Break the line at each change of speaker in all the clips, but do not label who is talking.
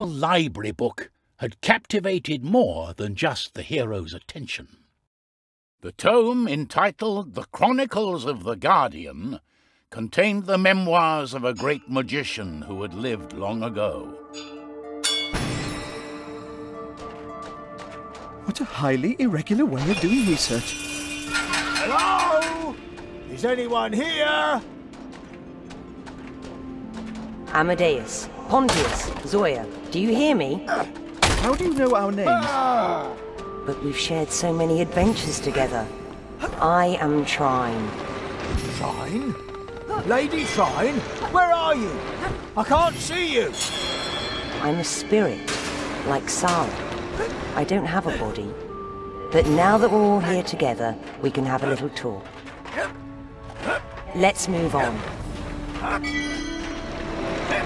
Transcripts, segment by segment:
A library book had captivated more than just the hero's attention. The tome, entitled The Chronicles of the Guardian, contained the memoirs of a great magician who had lived long ago.
What a highly irregular way of doing research.
Hello? Is anyone here?
Amadeus, Pontius, Zoya, do you hear me?
How do you know our names?
But we've shared so many adventures together. I am Trine.
Trine? Lady Trine? Where are you? I can't see you.
I'm a spirit, like Sarah. I don't have a body. But now that we're all here together, we can have a little talk. Let's move on.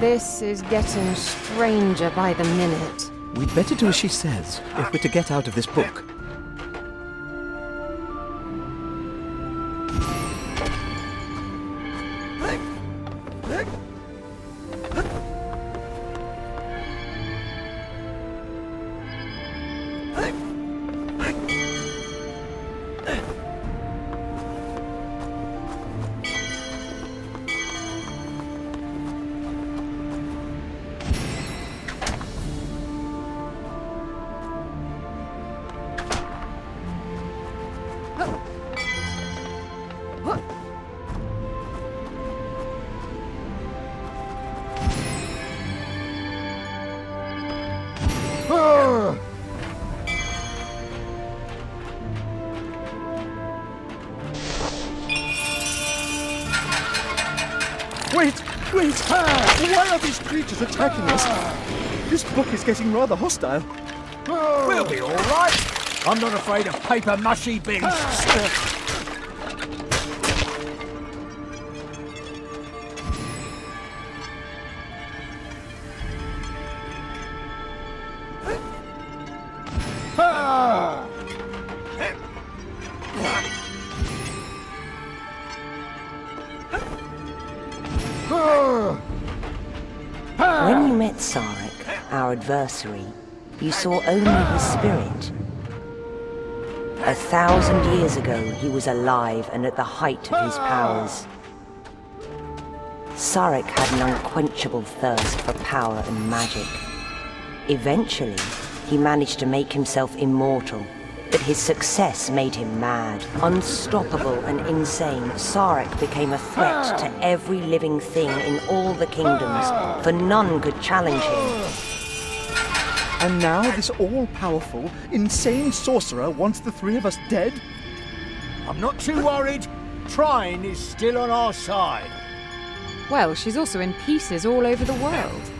This is getting stranger by the minute.
We'd better do as she says, if we're to get out of this book. Ah, attacking us? This book is getting rather hostile.
We'll be all right. I'm not afraid of paper mushy bins.
When you met Sareek, our adversary, you saw only his spirit. A thousand years ago, he was alive and at the height of his ah. powers. Sareek had an unquenchable thirst for power and magic. Eventually, he managed to make himself immortal, but his success made him mad. Unstoppable and insane, Sareek became a threat to ah. every living thing in all the kingdoms, for none could challenge him.
And now this all-powerful, insane sorcerer wants the three of us dead?
I'm not too worried. Trine is still on our side.
Well, she's also in pieces all over the world.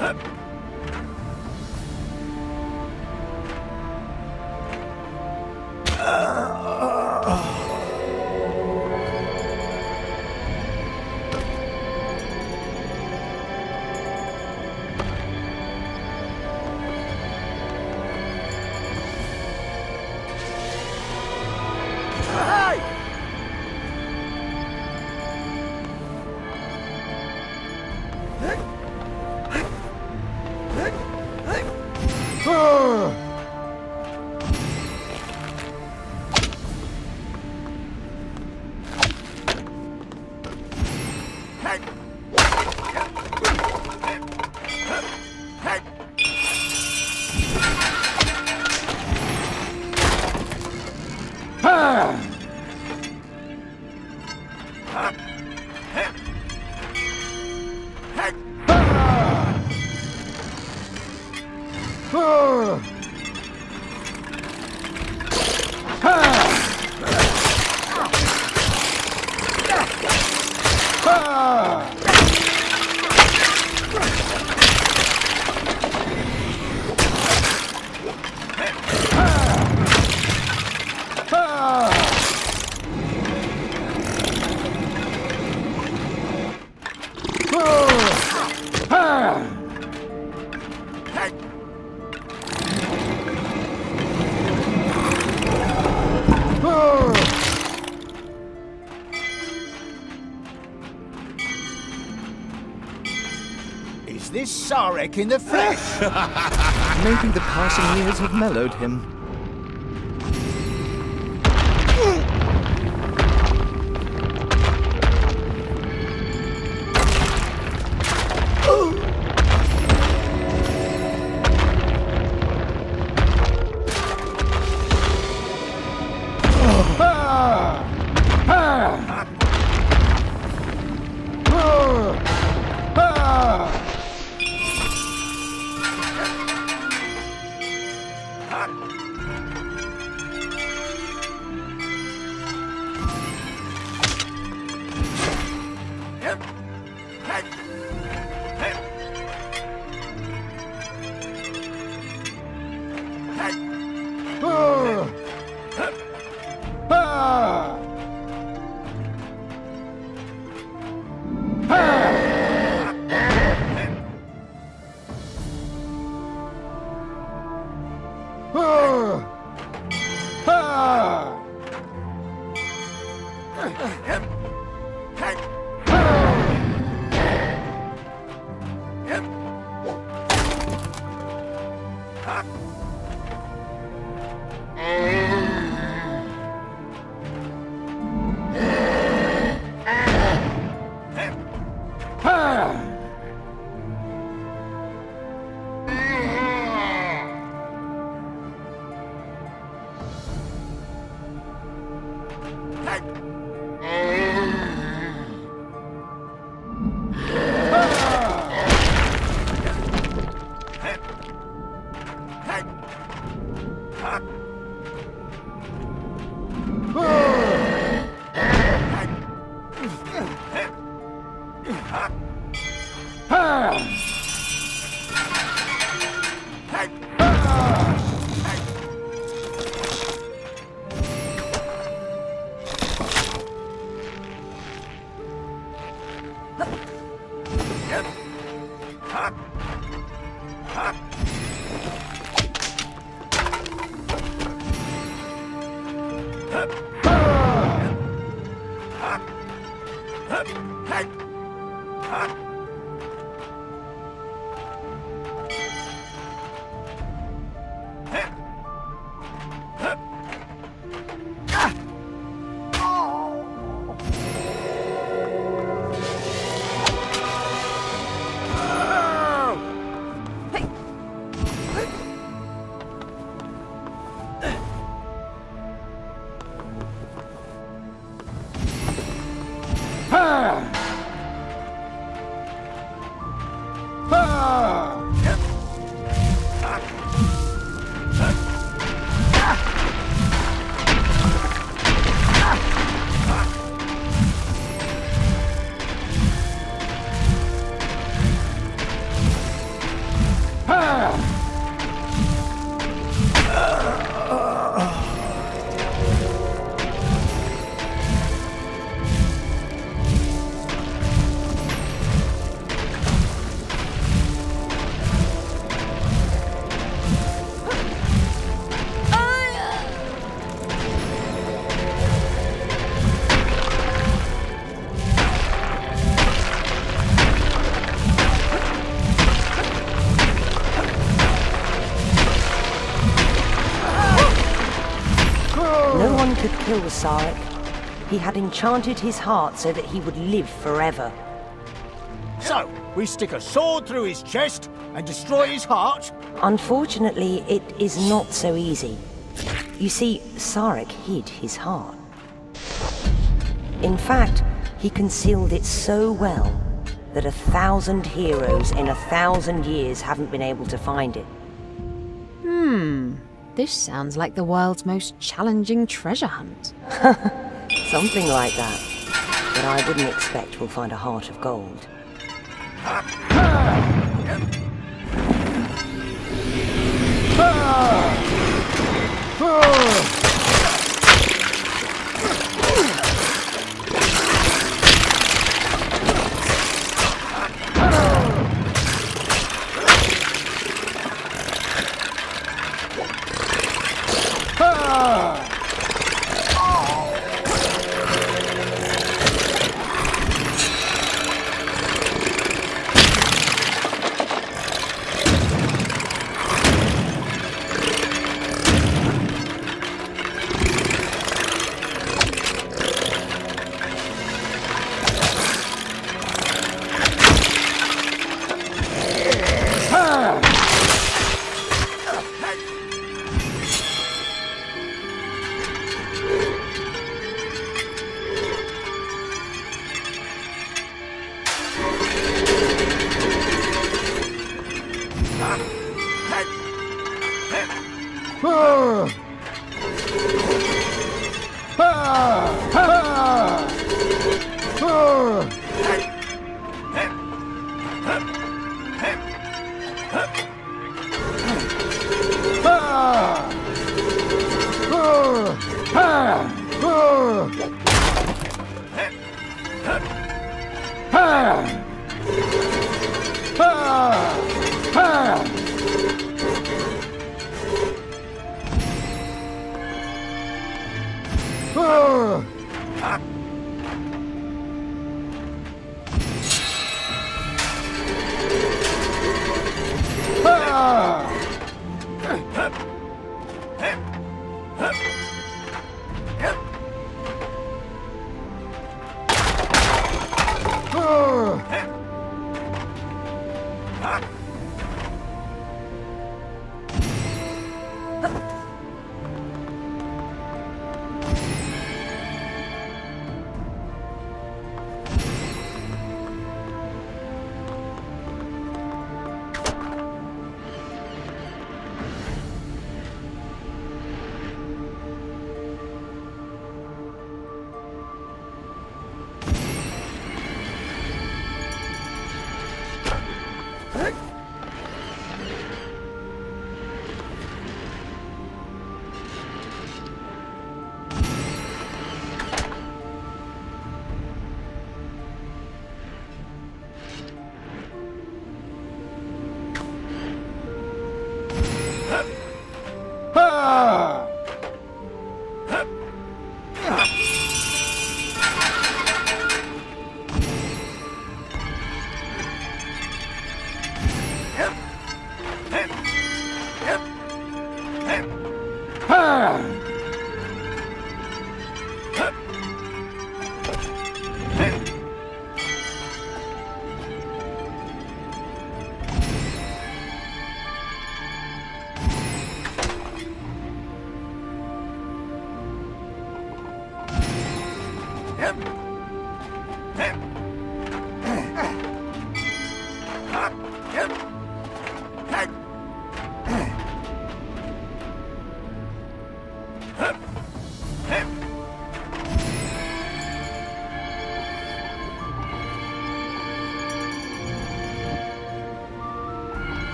哼 Is this Sareek in the flesh?
Maybe the passing years have mellowed him.
Kill Sareek. He had enchanted his heart so that he would live forever.
So, we stick a sword through his chest and destroy his heart?
Unfortunately, it is not so easy. You see, Sareek hid his heart. In fact, he concealed it so well that a thousand heroes in a thousand years haven't been able to find it. Hmm.
This sounds like the world's most challenging treasure hunt.
Something like that. But I wouldn't expect we'll find a heart of gold. Ah! Ah! ah!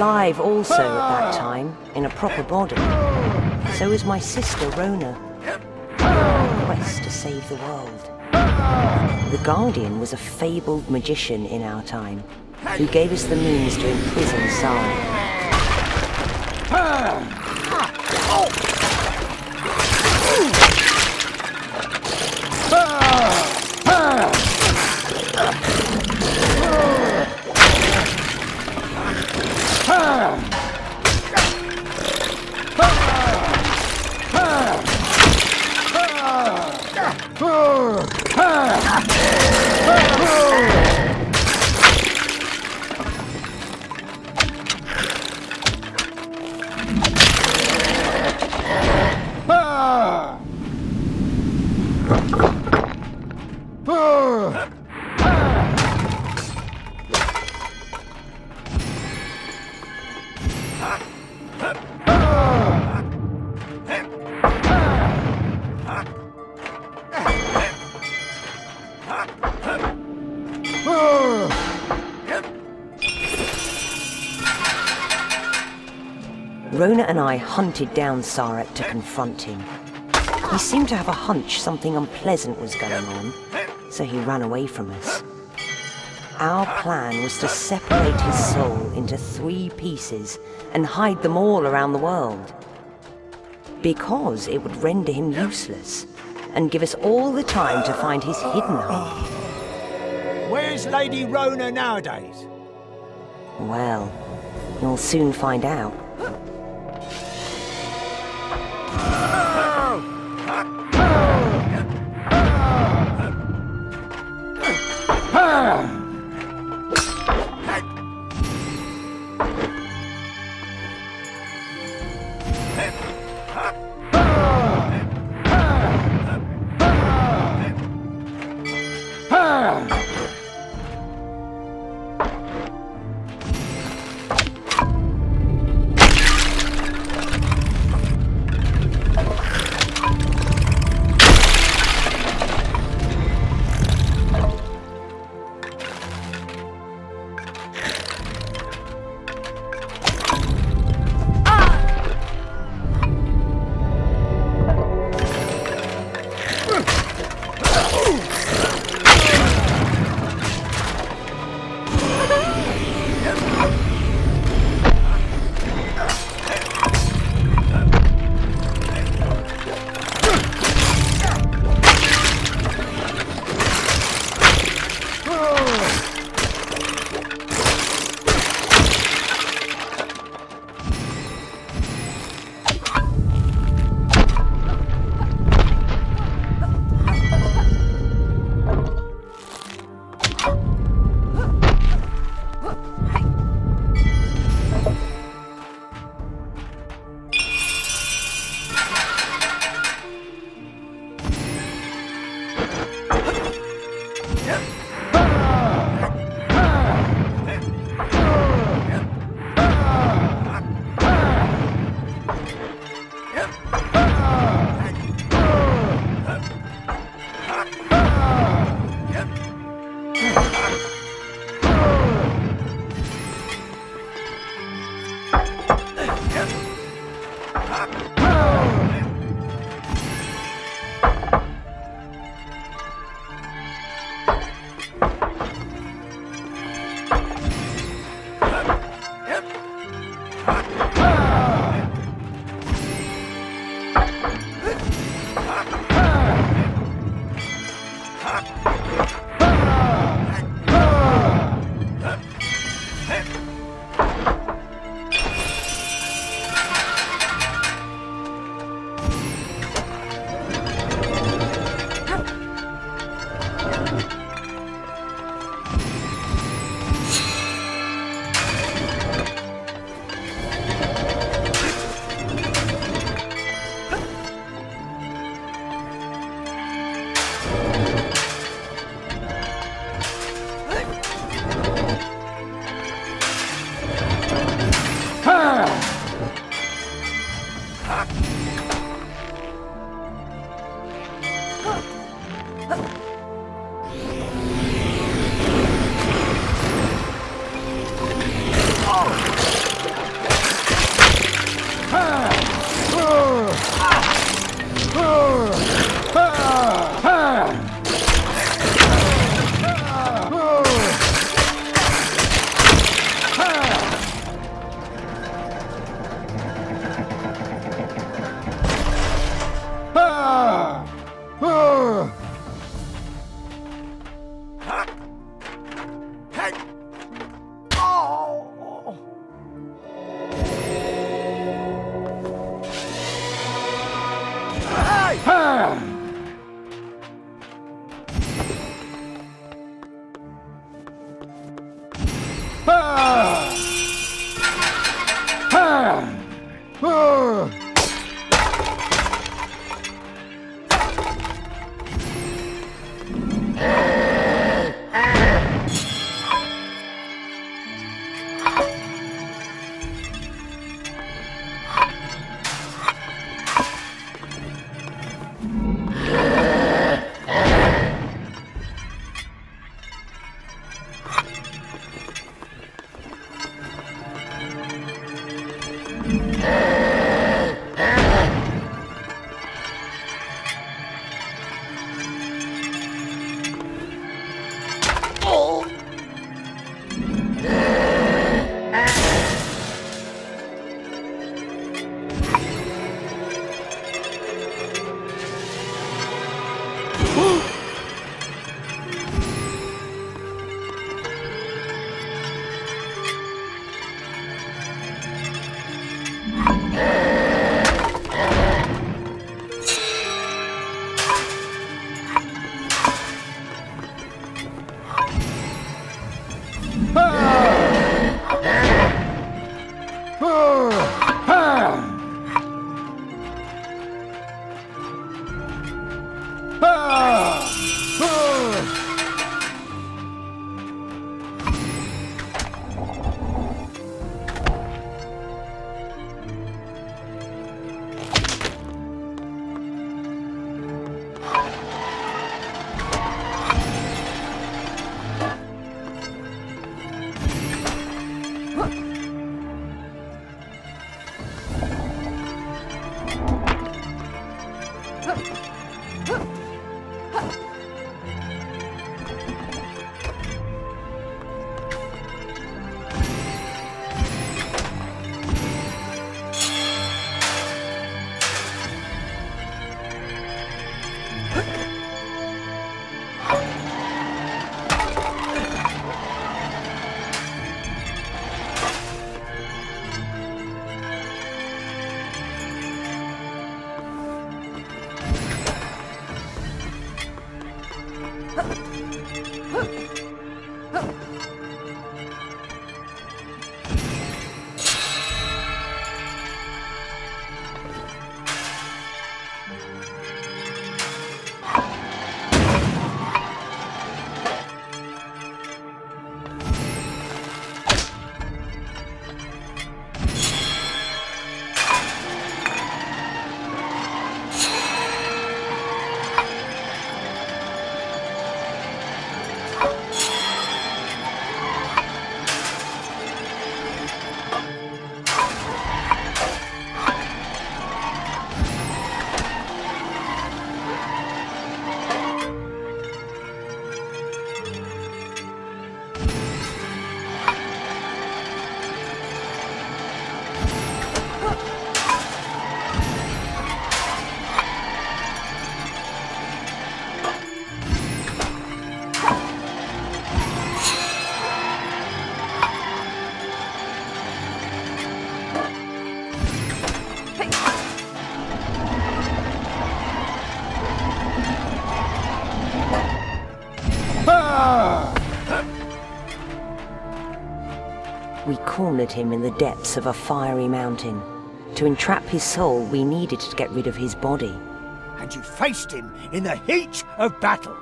Alive also at that ah. time, in a proper body. So is my sister Rona. Quest to save the world. The Guardian was a fabled magician in our time, who gave us the means to imprison Sareek. Ah. I hunted down Sareek to confront him. He seemed to have a hunch something unpleasant was going on, so he ran away from us. Our plan was to separate his soul into three pieces and hide them all around the world. Because it would render him useless and give us all the time to find his hidden home.
Where's Lady Rona nowadays?
Well, you'll soon find out. Oh. We cornered him in the depths of a fiery mountain. To entrap his soul, we needed to get rid of his body.
And you faced him in the heat of battle.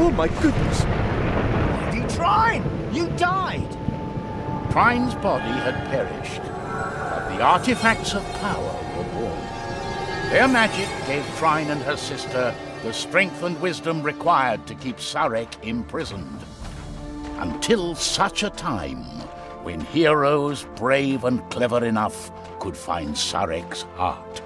Oh my goodness!
Mighty Trine! You died!
Trine's body had perished, but the artifacts of power were born. Their magic gave Trine and her sister the strength and wisdom required to keep Sareek imprisoned. Until such a time when heroes brave and clever enough could find Sareek's heart.